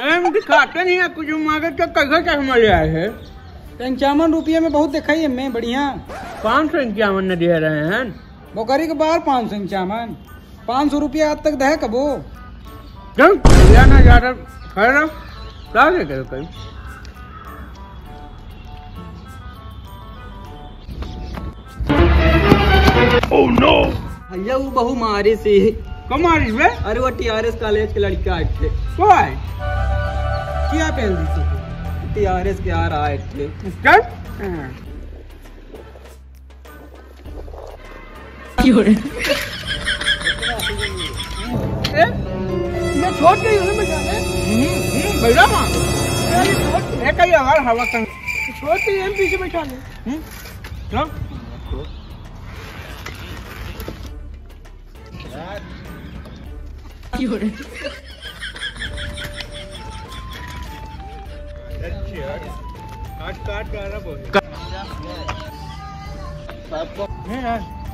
हम दिखाते नहीं है कुछ मांगे तो कैसे चश्मा ले आए है? पंचावन रुपये में बहुत दिखाई है मैं बढ़िया। पाँच सौ इक्यावन न दे रहे हैं। बोकरी के बाहर पाँच सौ इंचावन पाँच सौ रुपया आज तक दे कबो? भैया ना ज़्यादा खड़े रहो। क्या ले करो कहीं भैया वो बहु मारे से कमारी बे अरे वो टीआरएस कॉलेज के लड़का आए थे आए क्या पहन दी तू टीआरएस के आ रहा थे चल मैं छोड़ गई हूँ मैं बैठा माँ। ये कहीं अगर हवा तंग छोड़ के हम पीछे बैठा ले चल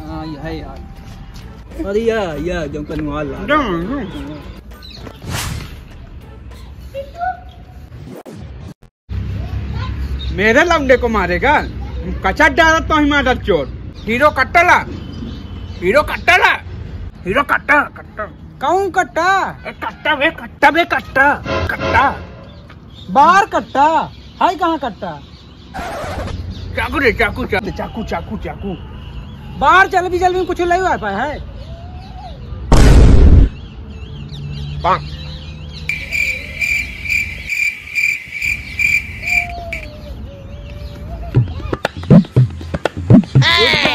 हाँ है यार अरे या या जम कनवाल ला मेरे लमडे को मारेगा। कचर डाला तो हिमालय चोर। हीरो कट्टला हीरो कट्टला हीरो कट्टा कट्टा कहूँ कट्टा? कट्टा बे कट्टा बे कट्टा कट्टा। बाहर कट्टा? हाय कहाँ कट्टा? चाकू रे चाकू चाकू चाकू चाकू चाकू। बाहर चल भी चल भी कुछ नहीं हो पाया है?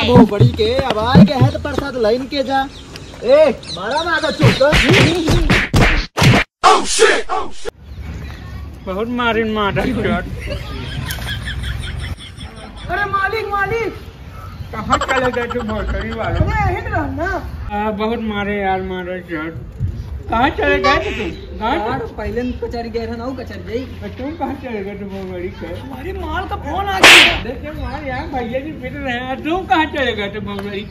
वो बड़ी के अब आए के है तो प्रसाद लाइन के जा। ए मारा में आगा चुप बहुत मारिन मारा अरे मालिक मालिक। कहाँ चले गए भोसड़ी वाले? अरे हिट रहा ना। आ, बहुत मारे यार मारे चोर कहाँ चले गए थे तुम? कहाँ? पहले कचहरी गए थे ना वो कचहरी गई। तुम कहाँ चले गए के हमारी माल का फ़ोन आ गया। देखिए भैया जी फिर रहे हैं। तुम कहाँ चले गए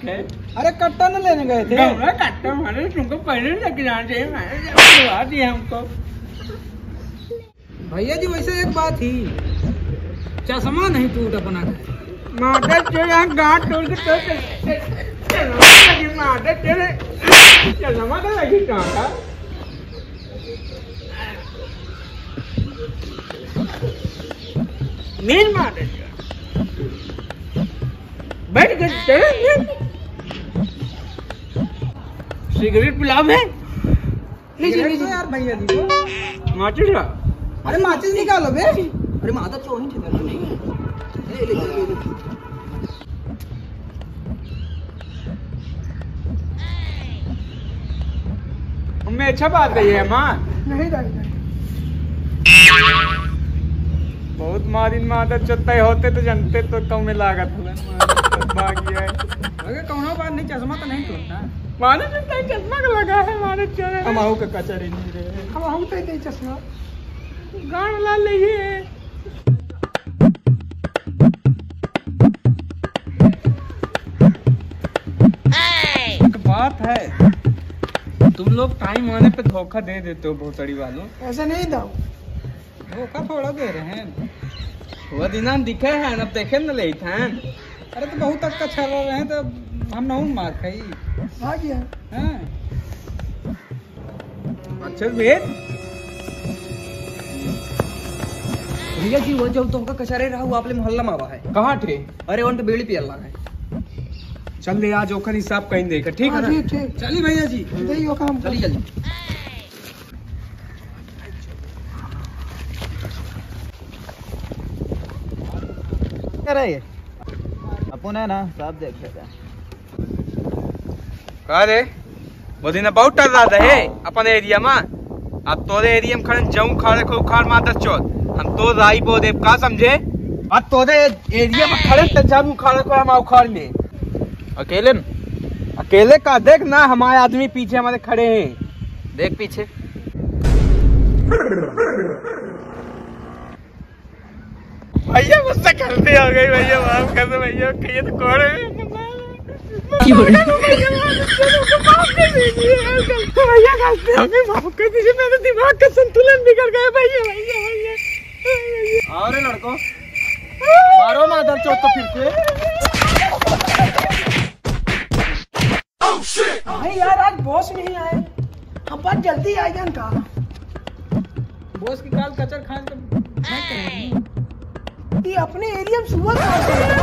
के अरे कट्टा न लेने गए थे। काटता मारे तुमको पहले लेके जाना चाहिए मैंने दिया हमको। भैया जी वैसे एक बात ही चश्मा नहीं टूट अपना। माता चल यहाँ तोड़ के तो लगी माता चले चलमा का लगी कहाँ नींद मारे बैठ गए सिगरेट पिलाओ है लीजिए लीजिए यार भैया जी माचिस अरे माचिस निकालो बे अरे माता थे नहीं ले ले ले ले। हमें अच्छा बात है माँ। नहीं दादी बहुत मारिन माता चत्ता होते तो जनते तो कम में लागत हुआ बाकी है। अगर कौनो बात नहीं चश्मा तो नहीं टूटता। माने चत्ता चश्मा का लगा है मारे चले हम आओ के कचहरी नहीं रहे। अब हम तो दे चश्मा। गान ला एक बात है तुम लोग टाइम आने पे धोखा दे देते हो भोसड़ी वालों ऐसा नहीं दो धोखा थोड़ा दे रहे हैं। वो दिना दिखे हैं अब देखे न ले थे अरे तो बहुत तक का छल रहे हैं तो हम नहुन मार खाई। आ गया। हाँ। अच्छा वेद? भैया जी वो जब तुमका कचहरी रहा वो आपले मोहल्ला में आवा है। कहाँ थे? अरे वन तो बेड़ी पियल लगा है। चल ले आज ओखर हिसाब कहीं देकर ठीक है ठीक ठीक। चलिए भैया जी। यही हो काम। चलिए जल्दी। क्या रहे अपन है ना सब देख लेते हैं। का रे? वो दिन बहुत डर रहा है अपन एरिया में। अब तोरे एरिया में खड़े जाऊँ खाड़े को उखाड़ माता चौथ। हम तो राई बो देव का समझे? अब तोरे एरिया में खड़े तो जाऊँ खाड़े को हम उखाड़ ले अकेले अकेले का देख ना हमारे आदमी पीछे हमारे खड़े हैं। देख पीछे। भैया मुझसे गलती हो गई भैया माफ़ कर दो भैया कहिए तो कौन है। हो कर मेरे दिमाग का संतुलन बिगड़ गया भैया भैया भैया अरे लड़को। मारो माधर चौथ तो फिर से। भाई यार आज बॉस नहीं आए। हम बहुत जल्दी आ गए उनका बॉस की काल कचर खान के रहे ये अपने एरिया में सुबह कहाँ से आया?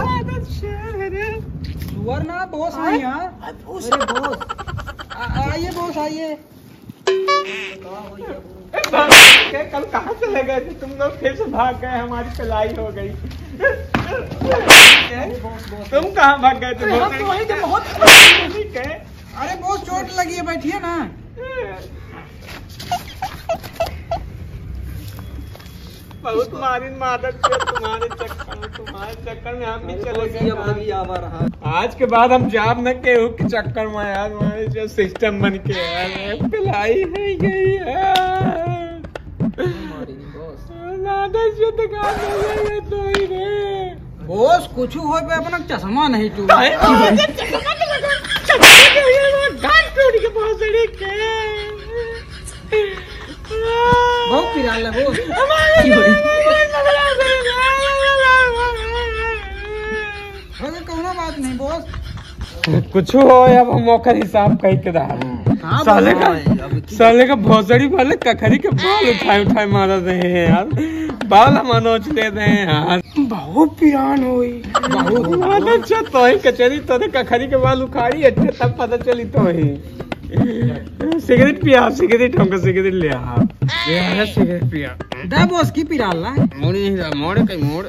सुअर ना बॉस नहीं यार। अरे बॉस आइए बॉस आइए। कल कहाँ चले गए थे? तुम लोग फिर से भाग गए हमारी पिलाई हो गई। तुम कहाँ भाग गए थे? अरे तो वहीं थे बहुत ठीक है अरे बॉस चोट लगी है बैठिए ना। बहुत मारी मादक तुम्हारे चक्कर में तुम्हारे चक्कर में हम भी चले गए आज के बाद हम जाब न के के चक्कर में यार हमारे जो सिस्टम बन के यार पिलाई है गई है। तो ही बॉस कुछ हो पे अपना चश्मा नहीं टूटा। टूट के बहुत सड़ी के बहुत पिराल है बॉस अरे कहना बात नहीं बॉस कुछ हो अब हम ओकर हिसाब कह के रहा साले का साले का भोसड़ी वाले कखरी के बाल उठाए उठाए मारा रहे हैं यार। बाल हम नोच ले रहे हैं यार। बहुत पिरान हुई। बहुत अच्छा तो ही कचरी तोरे कखरी के बाल उखाड़ी अच्छे तब पता चली तो ही। सिगरेट पिया सिगरेट हमको सिगरेट ले आ। ये है सिगरेट पिया। दा बॉस की पिरा ला। मोड़ नहीं मोड़ कहीं मोड़।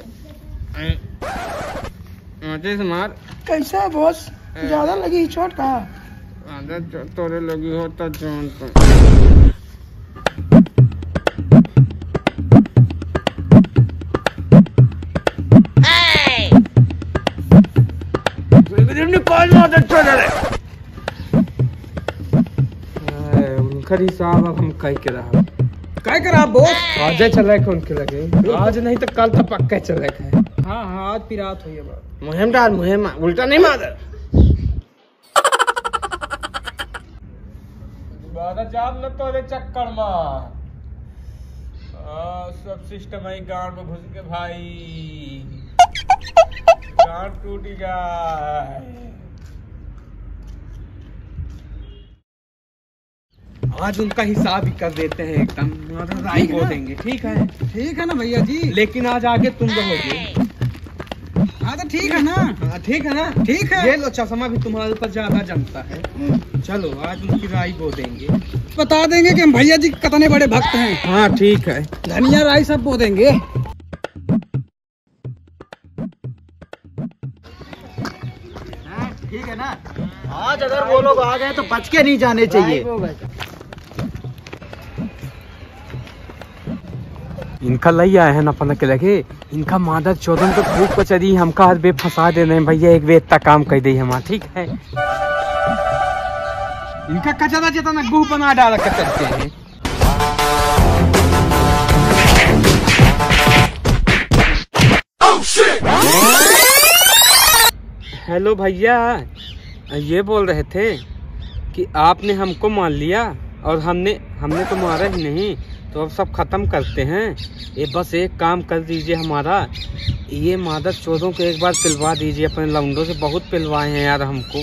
माचे से मार। कैसा है बॉस ज़्यादा लगी चोट का? आदत जो तोरे लगी हो तो जोन तो। उनका हिसाब अब हम कह के रहा। क्या करा बॉस आज चले के उनके लगे। आज नहीं तो कल तो पक्का चले के हाँ। हाँ आज पिरात हुई है मुहिम डाल मुहिम उल्टा नहीं मार जाब न तोरे चक्कर में आ, सब सिस्टम है गांड में घुस के भाई। गांड टूट गया आज उनका हिसाब ही कर देते हैं एकदम राई ठीक है को देंगे ठीक है? ठीक है ना भैया जी? लेकिन आज आगे तुम रहोगे। हाँ तो ठीक है ना? हाँ, ठीक है ना? ठीक है। ये लो चश्मा भी तुम्हारे ऊपर ज़्यादा जमता है। चलो आज उनकी राय बो देंगे बता देंगे कि हम भैया जी कितने बड़े भक्त हैं। हाँ ठीक है। धनिया राय सब बो देंगे ठीक है ना? आज अगर वो लोग आ गए तो बच के नहीं जाने चाहिए। इनका लई आए हैं ना पलक लगे। इनका मादर चौदन तो खूब कचरी हमका हर बे फंसा दे रहे भैया, एक बेद तक काम कर दी हमारा, ठीक है? इनका कचरा जितना गू बना डाला कचर हैं। हेलो भैया, ये बोल रहे थे कि आपने हमको मान लिया और हमने हमने तो मारा ही नहीं। तो अब सब खत्म करते हैं। ये बस एक काम कर दीजिए हमारा। ये मादर चोरों को एक बार पिलवा दीजिए, अपने लौंडों से बहुत पिलवाए हैं यार हमको।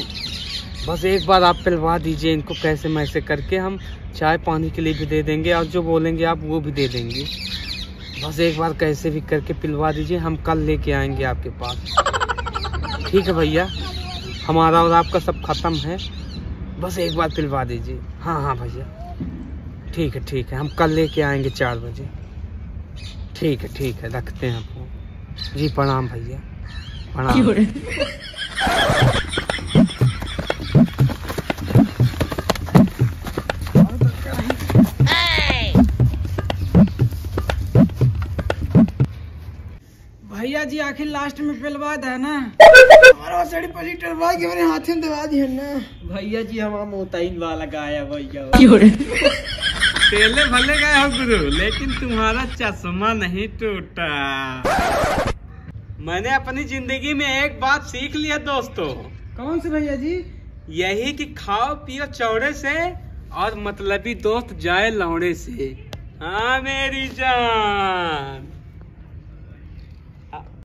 बस एक बार आप पिलवा दीजिए इनको कैसे मैसे करके हम चाय पानी के लिए भी दे देंगे और जो बोलेंगे आप वो भी दे देंगे। बस एक बार कैसे भी करके पिलवा दीजिए, हम कल लेके आएँगे आपके पास। ठीक है भैया? हमारा और आपका सब खत्म है। बस एक बार पिलवा दीजिए। हाँ हाँ भैया। ठीक है ठीक है। हम कल लेके आएँगे चार बजे। ठीक है ठीक है रखते हैं आपको। जी प्रणाम भैया। प्रणाम। भैया जी आखिर लास्ट में पिलवा दे ना? हमारा सड़ी पली टरवा के मेरे हाथ में दबा दी है ना। भैया जी हमारा मोताइन वाला गाया भैया। तेले भले गए हो गुरु लेकिन तुम्हारा चश्मा नहीं टूटा। मैंने अपनी ज़िंदगी में एक बात सीख लिया दोस्तों। कौन से भैया जी? यही कि खाओ पियो चौड़े से और मतलबी दोस्त जाए लौड़े से। हाँ मेरी जान।